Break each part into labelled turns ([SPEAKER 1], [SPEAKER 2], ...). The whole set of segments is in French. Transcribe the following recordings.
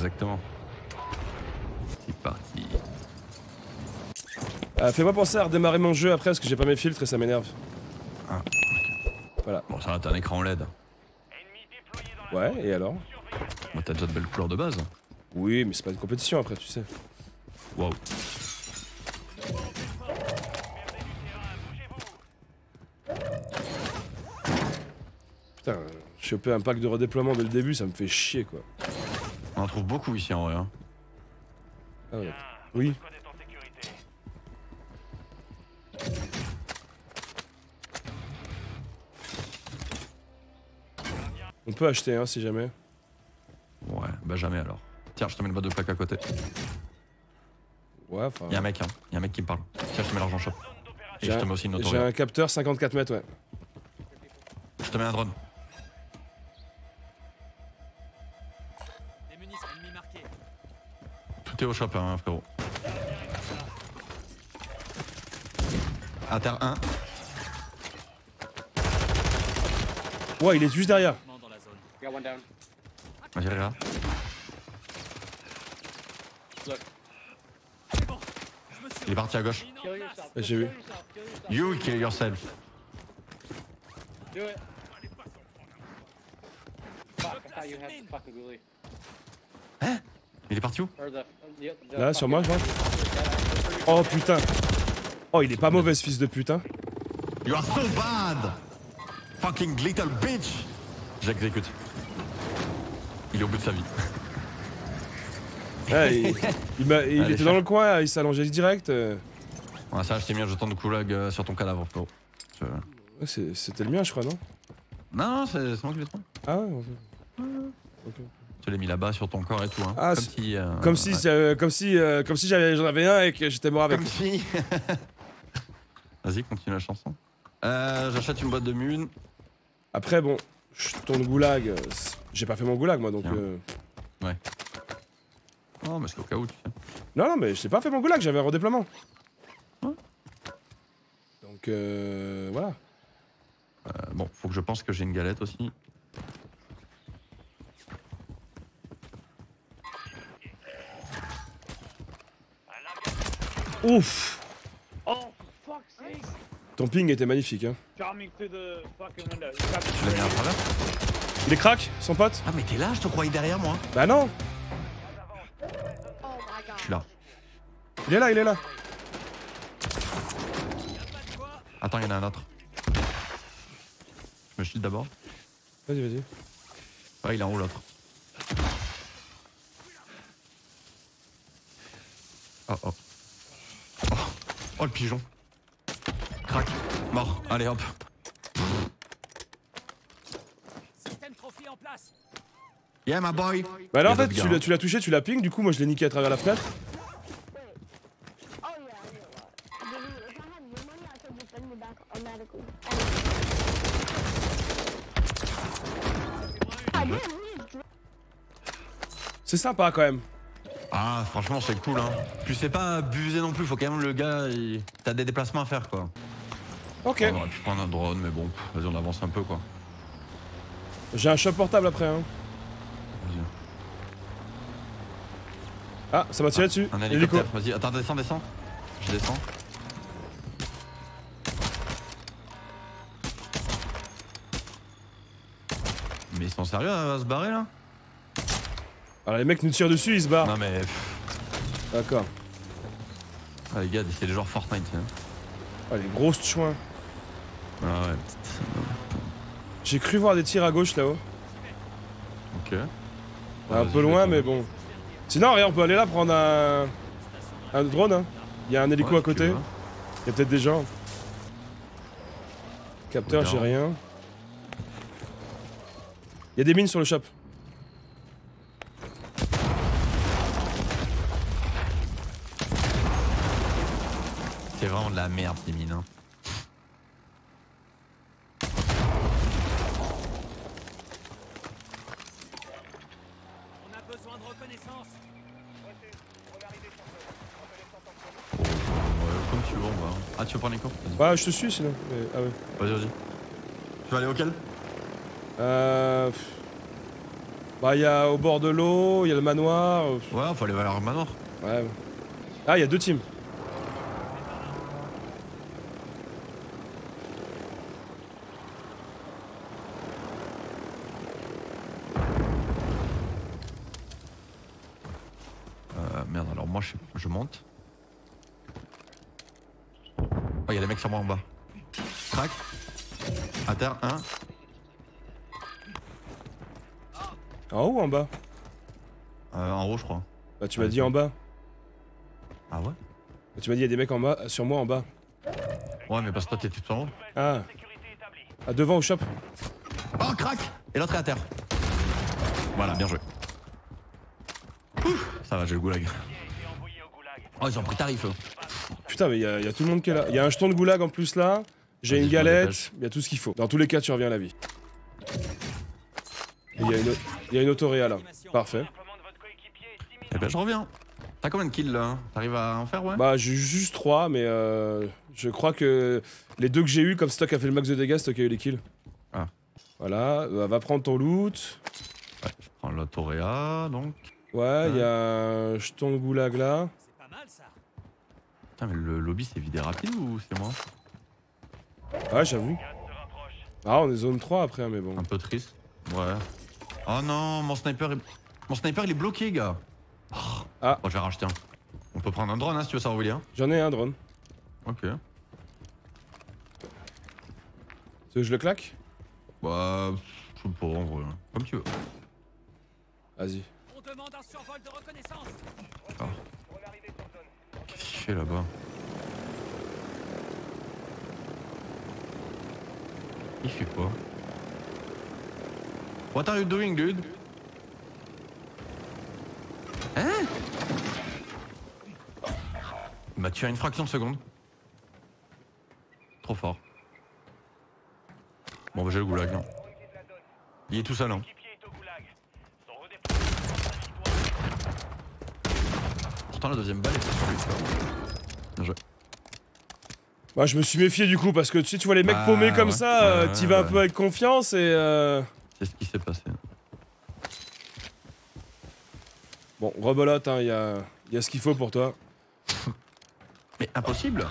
[SPEAKER 1] Exactement. C'est parti.
[SPEAKER 2] Euh, Fais-moi penser à redémarrer mon jeu après parce que j'ai pas mes filtres et ça m'énerve.
[SPEAKER 1] Ah,
[SPEAKER 2] Voilà.
[SPEAKER 1] Bon, ça va, t'as un écran LED.
[SPEAKER 2] Ouais, et alors?
[SPEAKER 1] Moi, t'as déjà de belles couleurs de base.
[SPEAKER 2] Oui, mais c'est pas une compétition après, tu sais.
[SPEAKER 1] Waouh.
[SPEAKER 2] Putain, choper un pack de redéploiement dès le début, ça me fait chier quoi.
[SPEAKER 1] On en trouve beaucoup ici en vrai. hein.
[SPEAKER 2] Ah ouais. Oui. On peut acheter, hein, si jamais.
[SPEAKER 1] Ouais, bah jamais alors. Tiens, je te mets le boîte de plaque à côté.
[SPEAKER 2] Ouais, enfin.
[SPEAKER 1] Y'a un mec, hein. Y'a un mec qui me parle. Tiens, je te mets l'argent shop. Et
[SPEAKER 2] J'ai
[SPEAKER 1] je te
[SPEAKER 2] un-
[SPEAKER 1] mets aussi une
[SPEAKER 2] J'ai
[SPEAKER 1] autorisation.
[SPEAKER 2] un capteur 54 mètres, ouais.
[SPEAKER 1] Je te mets un drone. Est au shop, hein, frérot. Terre 1.
[SPEAKER 2] Ouais, il est juste derrière.
[SPEAKER 1] Vas-y,
[SPEAKER 3] suis
[SPEAKER 1] Il est parti à gauche.
[SPEAKER 2] j'ai vu.
[SPEAKER 1] You kill yourself.
[SPEAKER 4] Do it. Fuck, I thought you had the fucking ghoulie.
[SPEAKER 1] Il est parti où
[SPEAKER 2] Là, sur moi, je
[SPEAKER 4] fucking-
[SPEAKER 2] Oh putain. Oh, il est pas mauvais ce fils de putain.
[SPEAKER 1] You are so bad Fucking little bitch J'exécute. Il est au bout de sa vie.
[SPEAKER 2] Ouais, il, il m'a- il
[SPEAKER 1] Allez,
[SPEAKER 2] était dans le coin, il s'allongeait direct. euh.
[SPEAKER 1] Ouais, ça, je t'ai mis un jeton de coulag euh, sur ton cadavre, frérot. Je-
[SPEAKER 2] Ouais, c'est- C'était le mien, je crois, non?
[SPEAKER 1] Non, non, c'est c'est moi qui l'ai trouvé.
[SPEAKER 2] Ah ouais, ok. Ok.
[SPEAKER 1] L'ai mis là-bas sur ton corps et tout. Hein.
[SPEAKER 2] Ah,
[SPEAKER 1] comme
[SPEAKER 2] c'est-
[SPEAKER 1] si. euh,
[SPEAKER 2] Comme si,
[SPEAKER 1] ouais.
[SPEAKER 2] j'avais- comme si, euh, comme si j'avais- j'en avais un et que j'étais mort avec.
[SPEAKER 1] Comme si. Vas-y, continue la chanson. Euh, J'achète une boîte de mun.
[SPEAKER 2] Après, bon, je- ton goulag, euh, j'ai pas fait mon goulag moi donc. Euh,
[SPEAKER 1] Oh, mais c'est au cas où, tu sais.
[SPEAKER 2] Non, non, mais j'ai pas fait mon goulag, j'avais un redéploiement.
[SPEAKER 1] Ouais.
[SPEAKER 2] Donc, euh, voilà.
[SPEAKER 1] Euh, bon, faut que je pense que j'ai une galette aussi.
[SPEAKER 2] Ouf
[SPEAKER 4] Oh, sake.
[SPEAKER 2] Ton ping était magnifique, hein.
[SPEAKER 1] Tu l'as mis à travers
[SPEAKER 2] Il est crack, son pote
[SPEAKER 1] Ah, mais t'es là, je te croyais derrière moi.
[SPEAKER 2] Bah non
[SPEAKER 1] Je suis là.
[SPEAKER 2] Il est là, il est là
[SPEAKER 1] Attends, il y en a un autre. Je me shield d'abord.
[SPEAKER 2] Vas-y, vas-y.
[SPEAKER 1] Ouais, il est en haut l'autre. Oh. Oh, oh le pigeon. Crac. Mort. Allez hop.
[SPEAKER 3] Système trophy en place.
[SPEAKER 1] Yeah my boy.
[SPEAKER 2] Bah là, en fait, tu l'as
[SPEAKER 1] hein.
[SPEAKER 2] tu l'as touché, tu l'as ping, du coup, moi je l'ai niqué à travers la fenêtre.
[SPEAKER 5] Leave.
[SPEAKER 2] C'est sympa quand même.
[SPEAKER 1] Ah franchement c'est cool hein. Puis c'est pas abusé non plus, faut quand même le gars, il... t'as des déplacements à faire quoi.
[SPEAKER 2] Ok.
[SPEAKER 1] On aurait pu prendre un drone mais bon, vas-y on avance un peu quoi.
[SPEAKER 2] J'ai un shop portable après, hein.
[SPEAKER 1] Vas-y.
[SPEAKER 2] Ah, ça m'a tiré dessus.
[SPEAKER 1] Un
[SPEAKER 2] Hélico.
[SPEAKER 1] hélicoptère, vas-y, attends descends, descends. Je descends. Mais ils sont sérieux à se barrer là?
[SPEAKER 2] Alors les mecs nous tirent dessus, ils se barrent.
[SPEAKER 1] Non mais...
[SPEAKER 2] D'accord.
[SPEAKER 1] Ah, les gars, c'est les joueurs Fortnite. Hein.
[SPEAKER 2] Ah, les grosses chouins.
[SPEAKER 1] Ah ouais.
[SPEAKER 2] J'ai cru voir des tirs à gauche là-haut.
[SPEAKER 1] Ok.
[SPEAKER 2] un peu loin, mais bon. Sinon, rien, on peut aller là prendre un. Un drone, hein. Il y a un hélico
[SPEAKER 1] Ouais,
[SPEAKER 2] à côté. Il y a peut-être des gens. Capteur, j'ai rien. Il y a des mines sur le shop.
[SPEAKER 1] Merde ces mines. Hein.
[SPEAKER 3] On a besoin de reconnaissance.
[SPEAKER 1] Comme tu veux, on va. Ah, tu veux prendre les cours Vas-y.
[SPEAKER 2] Ouais, je te suis sinon. Mais- Ah ouais.
[SPEAKER 1] Vas-y, vas-y. Tu vas aller auquel?
[SPEAKER 2] Euh. Bah, il y a au bord de l'eau, il y a le manoir.
[SPEAKER 1] Ouais, faut aller vers le manoir.
[SPEAKER 2] Ouais. Ah, il y a deux teams.
[SPEAKER 1] Euh, merde, alors moi je, je monte. Oh, il y a des mecs sur moi en bas. Crac. À terre, un.
[SPEAKER 2] En haut ou en bas?
[SPEAKER 1] Euh, en haut, je crois.
[SPEAKER 2] Bah, tu m'as dit en bas.
[SPEAKER 1] Ah ouais?
[SPEAKER 2] Bah, tu m'as dit il y a des mecs en bas, sur moi en bas.
[SPEAKER 1] Ouais, mais parce que toi t'es tout en haut.
[SPEAKER 2] Ah. Ah, devant au shop.
[SPEAKER 1] Oh, crac Et l'autre est à terre. Voilà, bien joué. Ça va, j'ai le goulag. Oh, ils ont pris tarif, eux.
[SPEAKER 2] Putain, mais il y, a il y a tout le monde qui est là. Il y a un jeton de goulag en plus là. J'ai
[SPEAKER 1] Vas-y,
[SPEAKER 2] une
[SPEAKER 1] je me
[SPEAKER 2] galette,
[SPEAKER 1] dépêche.
[SPEAKER 2] il y a tout ce qu'il faut. Dans tous les cas, tu reviens à la vie. Et Il y, a une au- il y a une autoréa là. Parfait.
[SPEAKER 1] Eh ben, je reviens. T'as combien de kills là T'arrives à en faire, ouais?
[SPEAKER 2] Bah, j'ai juste 3, mais euh, je crois que les deux que j'ai eu, comme qui a fait le max de dégâts, c'est toi qui a eu les kills.
[SPEAKER 1] Ah.
[SPEAKER 2] Voilà, bah, va prendre ton loot.
[SPEAKER 1] Ouais, je prends l'autoréa, donc.
[SPEAKER 2] Ouais, il y a un jeton de goulag là.
[SPEAKER 3] C'est pas mal ça.
[SPEAKER 1] Putain, mais le lobby c'est vidé rapide ou c'est moi?
[SPEAKER 2] Ouais, j'avoue. Ah, on est zone 3 après, mais bon.
[SPEAKER 1] Un peu triste. Ouais. Oh non, mon sniper est... Mon sniper il est bloqué, gars. Oh.
[SPEAKER 2] Ah.
[SPEAKER 1] Oh, je vais racheter un. On peut prendre un drone hein, si tu veux savoir où il est. hein.
[SPEAKER 2] J'en ai un drone.
[SPEAKER 1] Ok.
[SPEAKER 2] Tu veux que je le claque?
[SPEAKER 1] Bah. Je sais pas en vrai. Comme tu veux.
[SPEAKER 2] Vas-y.
[SPEAKER 3] Survol de reconnaissance.
[SPEAKER 1] Fait là-bas Il fait quoi What are you doing, dude Hein Il m'a tué à une fraction de seconde. Trop fort. Bon, bah j'ai le goulag. hein. Il est tout seul. Hein. Pourtant, la deuxième balle était sur lui. tu vois. Bien joué.
[SPEAKER 2] Bah, je me suis méfié du coup parce que tu sais, tu vois les mecs
[SPEAKER 1] Bah,
[SPEAKER 2] paumés comme
[SPEAKER 1] ouais.
[SPEAKER 2] ça, euh,
[SPEAKER 1] ouais,
[SPEAKER 2] t'y vas un peu avec confiance et euh...
[SPEAKER 1] C'est ce qui s'est passé.
[SPEAKER 2] Bon, rebelote, hein, il y, a, y a ce qu'il faut pour toi.
[SPEAKER 1] Mais impossible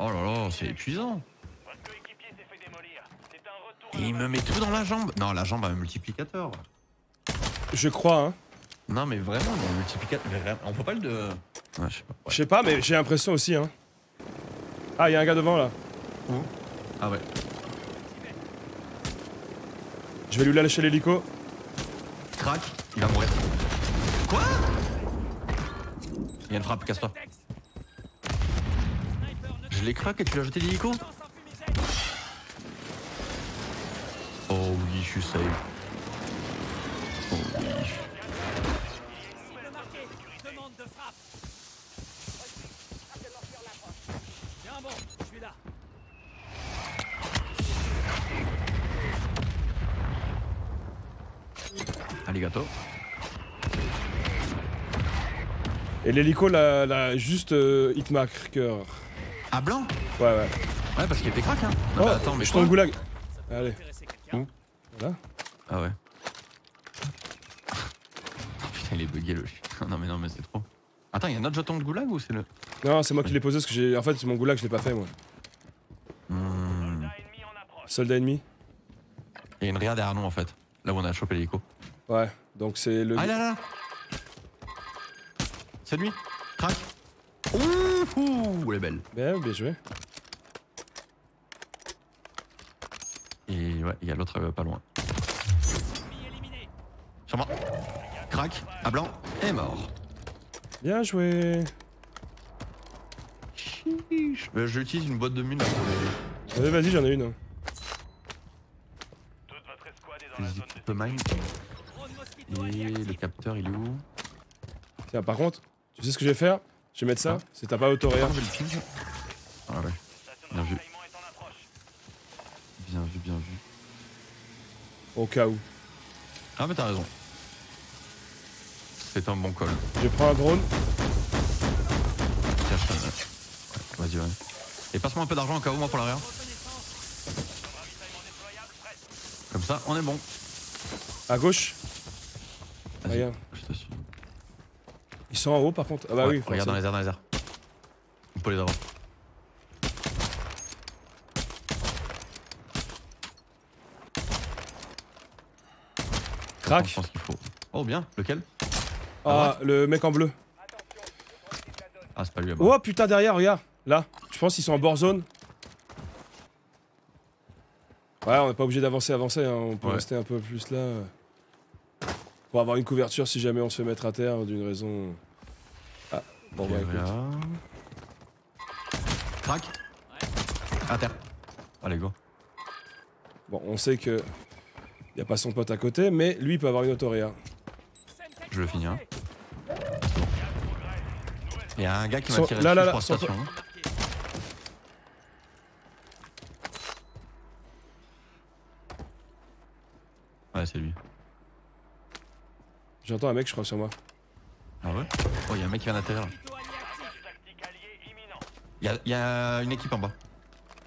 [SPEAKER 1] Oh là là, c'est épuisant Il me met tout dans la jambe Non, la jambe a un multiplicateur.
[SPEAKER 2] Je crois, hein.
[SPEAKER 1] Non, mais vraiment, le multiplicateur... On peut pas le de... Ouais, je sais pas.
[SPEAKER 2] Je sais pas, mais j'ai l'impression aussi, hein. Ah, il y a un gars devant là.
[SPEAKER 1] Ah ouais.
[SPEAKER 2] Je vais lui lâcher l'hélico.
[SPEAKER 1] Crac, il va mourir. Quoi? Il y a une frappe, casse-toi. Je l'ai crack et tu l'as jeté l'hélico? Oh oui, je suis safe. Oh oui.
[SPEAKER 2] Et l'hélico, la, juste euh, hitmarker.
[SPEAKER 1] Ah, blanc?
[SPEAKER 2] Ouais, ouais.
[SPEAKER 1] Ouais, parce qu'il était crack, hein. Non,
[SPEAKER 2] Oh,
[SPEAKER 1] mais attends, mais
[SPEAKER 2] je tombe goulag. Allez,
[SPEAKER 3] quelqu'un?
[SPEAKER 2] voilà.
[SPEAKER 1] Ah ouais. Oh, putain, il est bugué le chien. Non mais non mais c'est trop. Attends, il y a un autre jeton de goulag ou c'est le.
[SPEAKER 2] Non, c'est moi qui l'ai posé parce que j'ai. En fait, mon goulag, je l'ai pas fait moi.
[SPEAKER 1] Hmm.
[SPEAKER 2] Soldat ennemi
[SPEAKER 1] Il y a une réa derrière nous en fait. Là où on a chopé l'hélico.
[SPEAKER 2] Ouais, donc c'est le.
[SPEAKER 1] Ah là là C'est lui Crac Ouh, elle est belle.
[SPEAKER 2] Bien, bien joué.
[SPEAKER 1] Et ouais, il y a l'autre euh, pas loin. Sur moi. Crac, à blanc, et mort.
[SPEAKER 2] Bien joué.
[SPEAKER 1] Chiche. Euh, J'utilise une boîte de mine là pour les.
[SPEAKER 2] Allez, vas-y, j'en ai une. hein.
[SPEAKER 1] les équipes de mine. Et le capteur il est où?
[SPEAKER 2] Tiens, par contre, tu sais ce que je vais faire? Je vais mettre ça.
[SPEAKER 1] Ah.
[SPEAKER 2] C'est t'as pas autoréa.
[SPEAKER 1] Ah. Ah ouais. Bien vu. Bien vu, bien vu.
[SPEAKER 2] Au cas où.
[SPEAKER 1] Ah mais t'as raison. C'est un bon call.
[SPEAKER 2] Je prends un drone.
[SPEAKER 1] Tiens, je ouais, Vas-y, ouais. Et passe-moi un peu d'argent au cas où, moi, pour l'arrière. Comme ça, on est bon.
[SPEAKER 2] À gauche? Regarde.
[SPEAKER 1] Je.
[SPEAKER 2] Ils sont en haut par contre. Ah bah
[SPEAKER 1] Ouais,
[SPEAKER 2] oui.
[SPEAKER 1] Regarde dans les airs, dans les airs. On peut les avoir.
[SPEAKER 2] Crac.
[SPEAKER 1] Je pense qu'il faut. Oh bien, lequel?
[SPEAKER 2] Ah, le mec en bleu.
[SPEAKER 1] Ah, c'est pas lui à.
[SPEAKER 2] Oh putain, derrière, regarde. Là. Je pense qu'ils sont en bord zone. Ouais, on n'est pas obligé d'avancer, avancer. hein. On peut
[SPEAKER 1] Ouais.
[SPEAKER 2] rester un peu plus là. Pour avoir une couverture si jamais on se fait mettre à terre d'une raison. Ah, bon bah écoute.
[SPEAKER 1] Crac À terre. Allez, go.
[SPEAKER 2] Bon, on sait que. Y a pas son pote à côté, mais lui il peut avoir une autoréa.
[SPEAKER 1] Je le finis. Hein. Il y a un gars qui m'a tiré
[SPEAKER 2] là,
[SPEAKER 1] dessus,
[SPEAKER 2] là, là,
[SPEAKER 1] crois. Ouais, c'est lui.
[SPEAKER 2] J'entends un mec, je crois, sur moi.
[SPEAKER 1] Ah ouais? Oh, il y a un mec qui vient
[SPEAKER 3] allié actif.
[SPEAKER 1] Il y a, il y a une équipe en bas.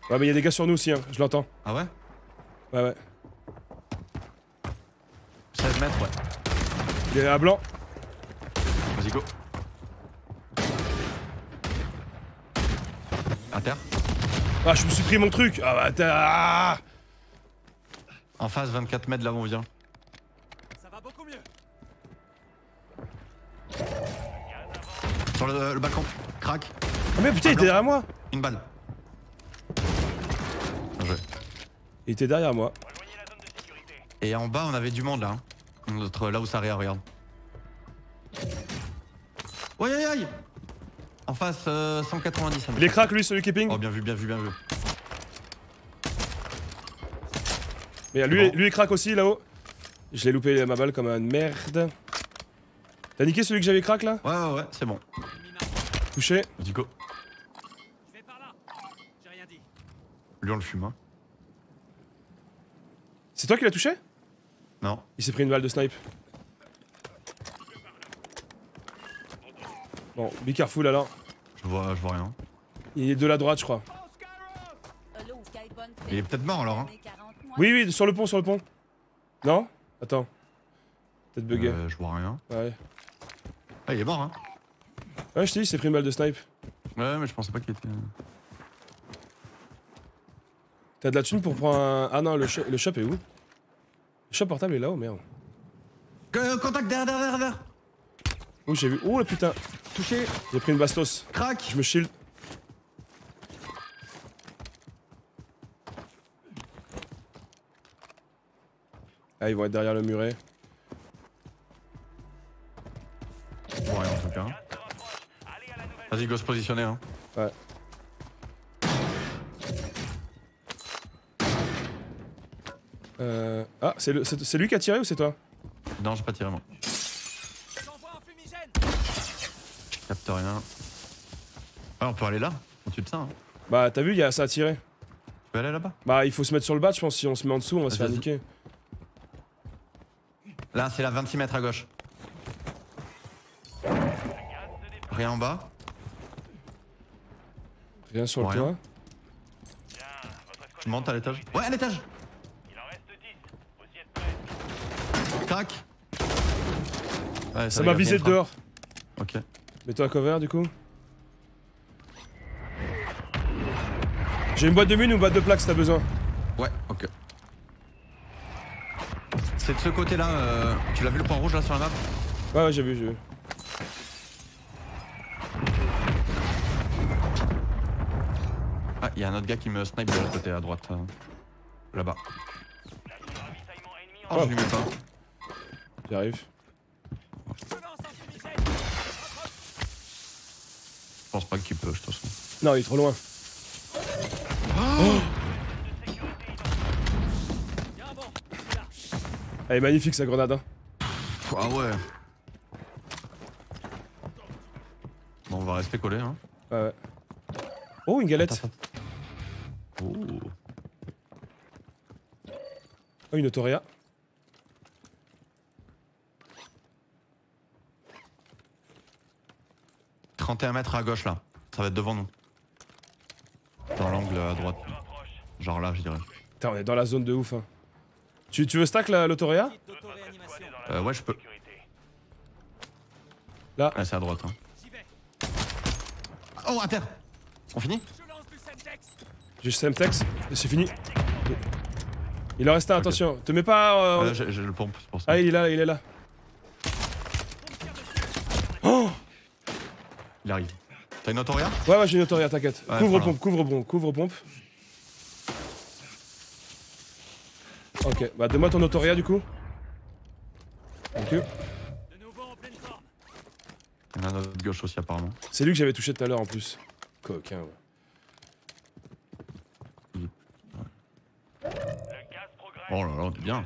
[SPEAKER 2] Ouais, mais y a des gars sur nous aussi, hein. Je l'entends.
[SPEAKER 1] Ah ouais?
[SPEAKER 2] Ouais, ouais.
[SPEAKER 1] 16 mètres, ouais.
[SPEAKER 2] Il est à blanc.
[SPEAKER 1] Vas-y, go. À terre.
[SPEAKER 2] Ah, je me suis pris mon truc. Ah bah ah
[SPEAKER 1] En face, 24 mètres là où on vient. Sur le, le balcon. Crac.
[SPEAKER 2] Ah, mais putain, il était derrière moi.
[SPEAKER 1] Une balle. Bien joué.
[SPEAKER 2] Il était derrière moi.
[SPEAKER 1] Et en bas, on avait du monde là. hein. Notre, là où ça réa, regarde. Ouais, aïe, aïe En face, euh, 190. ça me
[SPEAKER 2] Il est crack lui, celui qui ping.
[SPEAKER 1] Oh, bien vu, bien vu, bien vu.
[SPEAKER 2] Mais lui,
[SPEAKER 1] bon.
[SPEAKER 2] lui il crack aussi là-haut. Je l'ai loupé ma balle comme une merde. T'as niqué celui que j'avais crack là
[SPEAKER 1] Ouais, ouais, ouais, c'est bon.
[SPEAKER 2] Touché.
[SPEAKER 1] Vas-y, go.
[SPEAKER 3] Je vais par là. J'ai rien dit.
[SPEAKER 1] Lui, on le fume, hein.
[SPEAKER 2] C'est toi qui l'as touché
[SPEAKER 1] Non.
[SPEAKER 2] Il s'est pris une balle de snipe. Bon, be careful alors.
[SPEAKER 1] Je vois, je vois rien.
[SPEAKER 2] Il est de la droite, je crois.
[SPEAKER 1] Il est peut-être mort alors, hein.
[SPEAKER 2] Oui, oui, sur le pont, sur le pont. Non? Attends. Peut-être bugué.
[SPEAKER 1] Euh, je vois rien.
[SPEAKER 2] Ouais.
[SPEAKER 1] Ah, il est mort, hein.
[SPEAKER 2] Ouais, je t'ai dit, il s'est pris une balle de snipe.
[SPEAKER 1] Ouais, mais je pensais pas qu'il était.
[SPEAKER 2] T'as de la thune pour prendre un. Ah non, le, shop- le shop est où? Le shop portable est là-haut, merde.
[SPEAKER 1] Euh, contact derrière, derrière, derrière.
[SPEAKER 2] Oh, j'ai vu. Oh, le putain.
[SPEAKER 1] Touché.
[SPEAKER 2] J'ai pris une bastos.
[SPEAKER 1] Crac.
[SPEAKER 2] Je me shield. Ah, ils vont être derrière le muret.
[SPEAKER 1] Vas-y, go se positionner, hein.
[SPEAKER 2] Ouais. Euh... Ah, c'est le- c'est c'est lui qui a tiré ou c'est toi?
[SPEAKER 1] Non, j'ai pas tiré, moi. Je capte rien. Ah, on peut aller là, au-dessus de ça. Hein.
[SPEAKER 2] Bah, t'as vu, y a ça à tirer.
[SPEAKER 1] Tu peux aller là-bas?
[SPEAKER 2] Bah, il faut se mettre sur le bas, je pense. Si on se met en dessous, on va se faire niquer.
[SPEAKER 1] Là, c'est la 26 mètres à gauche. Rien en bas.
[SPEAKER 2] Rien sur le
[SPEAKER 1] Rien.
[SPEAKER 2] toit.
[SPEAKER 1] Je monte à l'étage. Ouais, à l'étage Crac Ouais,
[SPEAKER 2] Ça m'a visé de dehors.
[SPEAKER 1] Ok.
[SPEAKER 2] Mets-toi à cover du coup. J'ai une boîte de mine ou une boîte de plaques si t'as besoin.
[SPEAKER 1] Ouais, ok. C'est de ce côté-là. euh, Tu l'as vu le point rouge là sur la map?
[SPEAKER 2] Ouais, ouais, j'ai vu, j'ai vu.
[SPEAKER 1] Ah, il y a un autre gars qui me snipe de l'autre côté à droite. euh, Là-bas. Oh, je lui mets pas.
[SPEAKER 2] J'arrive.
[SPEAKER 3] Je
[SPEAKER 1] pense pas qu'il peut, de toute façon.
[SPEAKER 2] Non, il est trop loin.
[SPEAKER 3] Là.
[SPEAKER 2] Elle est magnifique sa grenade. Hein.
[SPEAKER 1] Ah ouais. Bon, on va rester collé, hein.
[SPEAKER 2] Ouais, ouais. Oh, une galette.
[SPEAKER 1] Attends, Oh.
[SPEAKER 2] Oh, une autoréa.
[SPEAKER 1] « 31 mètres à gauche là. Ça va être devant nous. Dans l'angle à droite. Genre là, je dirais.
[SPEAKER 2] Putain, on est dans la zone de ouf. Hein. Tu, tu veux stack la- l'autoréa.
[SPEAKER 1] Euh, ouais, je peux.
[SPEAKER 2] Là.
[SPEAKER 1] Ah, c'est à droite. Hein. Oh, à terre On finit.
[SPEAKER 2] J'ai Semtex, et c'est fini. Il en reste un, attention. Te mets pas. euh,
[SPEAKER 1] Euh, J'ai le pompe, c'est pour ça.
[SPEAKER 2] Ah, il est là, il est là. Oh
[SPEAKER 1] Il arrive. T'as une autoria
[SPEAKER 2] Ouais, ouais, j'ai une autoria, t'inquiète.
[SPEAKER 1] Ouais,
[SPEAKER 2] couvre pompe, couvre pompe, couvre pompe. Ok, bah donne-moi ton autoria du coup. Thank you.
[SPEAKER 1] Il y en a un autre de gauche aussi, apparemment.
[SPEAKER 2] C'est lui que j'avais touché tout à l'heure en plus. Coquin, ouais.
[SPEAKER 1] Oh là là, t'es bien.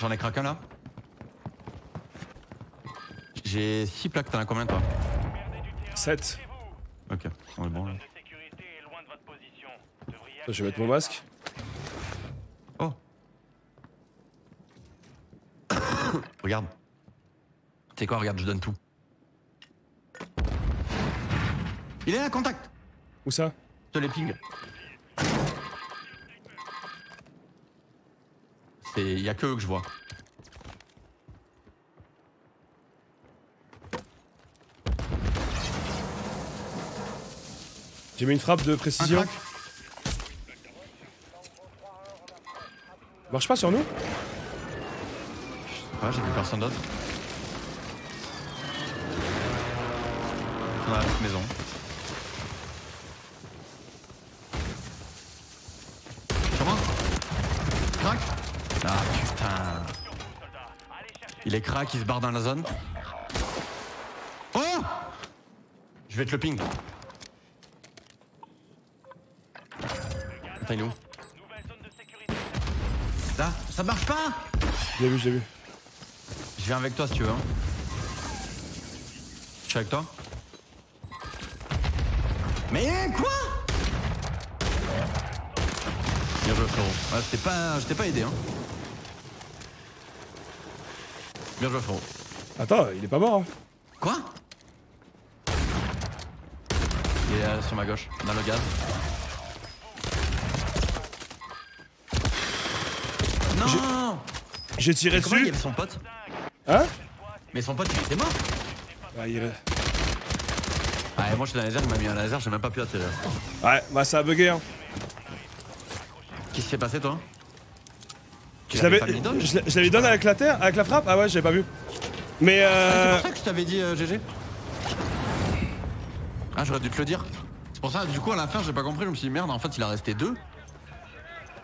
[SPEAKER 1] J'en ai craqué un là? J'ai 6 plaques, t'en as combien toi?
[SPEAKER 2] 7.
[SPEAKER 1] Ok, on est bon là.
[SPEAKER 2] Je vais mettre mon masque.
[SPEAKER 1] Regarde. Tu sais quoi, regarde, je donne tout. Il est là, contact
[SPEAKER 2] Où ça?
[SPEAKER 1] Je te les ping. C'est. Y a que eux que je vois.
[SPEAKER 2] J'ai mis une frappe de précision. Marche pas sur nous?
[SPEAKER 1] Ouais, j'ai vu personne d'autre. Dans la petite maison. Sur moi? Crac? Ah putain. Il est crack, il se barre dans la zone. Oh Je vais te le ping. Attends, il est où? Là, ça marche pas?
[SPEAKER 2] J'ai vu, j'ai vu.
[SPEAKER 1] Je viens avec toi si tu veux. hein. Je suis avec toi. Mais quoi? Bien joué frérot. Ouais, j'étais pas, j'étais pas aidé hein. Bien joué frérot.
[SPEAKER 2] Attends, il est pas mort. Hein.
[SPEAKER 1] Quoi? Il est euh, sur ma gauche, dans le gaz. Non
[SPEAKER 2] J'ai tiré
[SPEAKER 1] Comment il y
[SPEAKER 2] dessus.
[SPEAKER 1] son pote?
[SPEAKER 2] Hein
[SPEAKER 1] Mais son pote il était mort
[SPEAKER 2] Ah, il est-
[SPEAKER 1] Ah et moi je suis dans la laser, il m'a mis un laser, j'ai même pas pu atterrir.
[SPEAKER 2] Ouais, bah ça a bugué. Hein.
[SPEAKER 1] Qu'est-ce qui s'est passé toi Tu
[SPEAKER 2] Je
[SPEAKER 1] l'avais
[SPEAKER 2] je l'avais donné avec la terre, avec la frappe Ah ouais, j'avais pas vu. Mais
[SPEAKER 1] Ah,
[SPEAKER 2] euh.
[SPEAKER 1] C'est pour ça que je t'avais dit euh, GG. Ah, j'aurais dû te le dire. C'est pour ça, du coup, à la fin, j'ai pas compris. Je me suis dit, merde, en fait, il a resté deux.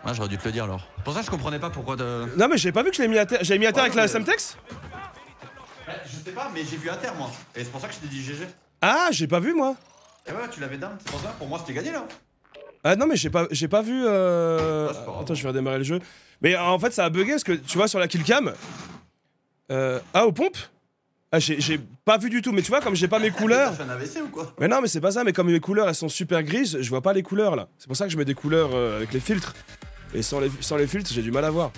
[SPEAKER 1] Ah, j'aurais dû te le dire alors. C'est pour ça que je comprenais pas pourquoi de.
[SPEAKER 2] Non, mais j'avais pas vu que je l'ai mis à terre. J'avais mis à terre
[SPEAKER 1] Ouais,
[SPEAKER 2] avec la Semtex
[SPEAKER 1] Je sais pas, mais j'ai vu à terre, moi. Et c'est pour ça que je t'ai dit GG.
[SPEAKER 2] Ah, j'ai pas vu moi.
[SPEAKER 1] Et ouais, tu l'avais down. C'est pour ça, pour moi, c'était gagné là.
[SPEAKER 2] Ah non, mais j'ai pas, j'ai pas vu. Euh...
[SPEAKER 1] Ah, pas.
[SPEAKER 2] Attends, je vais redémarrer le jeu. Mais en fait, ça a bugué parce que tu vois sur la killcam. Euh... Ah, aux pompes Ah, j'ai pas vu du tout. Mais tu vois, comme j'ai pas mes couleurs.
[SPEAKER 1] Fait un AVC ou quoi?
[SPEAKER 2] Mais non, mais c'est pas ça. Mais comme mes couleurs elles sont super grises, je vois pas les couleurs là. C'est pour ça que je mets des couleurs euh, avec les filtres. Et sans les, sans les filtres, j'ai du mal à voir.